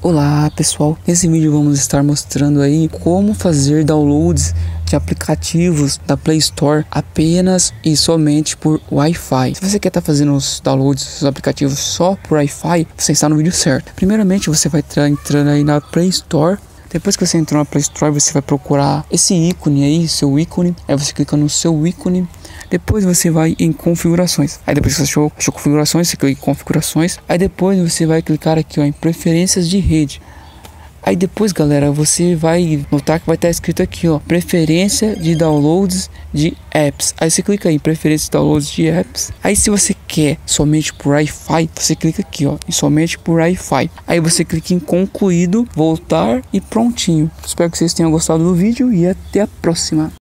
Olá pessoal, nesse vídeo vamos estar mostrando aí como fazer downloads de aplicativos da Play Store apenas e somente por Wi-Fi. Se você quer estar tá fazendo os downloads dos aplicativos só por Wi-Fi, você está no vídeo certo. Primeiramente você vai estar entrando aí na Play Store depois que você entrou na Play Store, você vai procurar esse ícone aí, seu ícone. Aí você clica no seu ícone. Depois você vai em configurações. Aí depois que você achou, achou configurações, você clica em configurações. Aí depois você vai clicar aqui ó, em preferências de rede. Aí depois, galera, você vai notar que vai estar escrito aqui, ó, preferência de downloads de apps. Aí você clica em preferência de downloads de apps. Aí se você quer somente por Wi-Fi, você clica aqui, ó, e somente por Wi-Fi. Aí você clica em concluído, voltar e prontinho. Espero que vocês tenham gostado do vídeo e até a próxima.